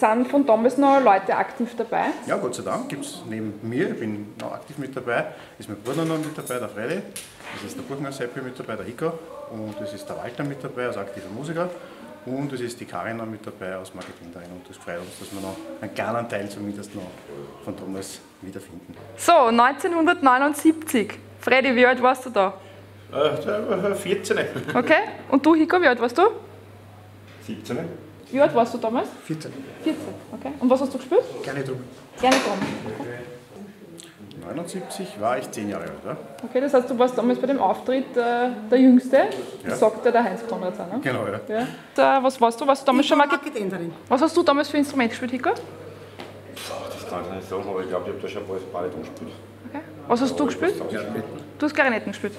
Sind von damals noch Leute aktiv dabei? Ja, Gott sei Dank gibt es neben mir, ich bin noch aktiv mit dabei, ist mein Bruder noch mit dabei, der Freddy, es ist der Seppi mit dabei, der Hiko und es ist der Walter mit dabei als aktiver Musiker und es ist die Karin noch mit dabei aus Marketing darin und das freut uns, dass wir noch einen kleinen Teil zumindest noch von damals wiederfinden. So, 1979. Freddy, wie alt warst du da? Äh, 14. Okay. Und du, Hiko, wie alt warst du? 17. Wie alt warst du damals? 14. 14. Okay. Und was hast du gespielt? Gerne drum. Gerne drum. 79 war ich 10 Jahre alt. Ja? Okay, das heißt, du warst damals bei dem Auftritt äh, der Jüngste. Das Ja. sagt ja der Heinz Konrad auch, ne? Genau, ja. Ja. Und, äh, was warst du? Warst du damals schon mal. Was hast du damals für Instrument gespielt, Hiko? Das kann ich nicht sagen, aber ich glaube, ich habe da schon bald Bariton gespielt. Okay. Was hast du gespielt? Du hast Klarinetten gespielt.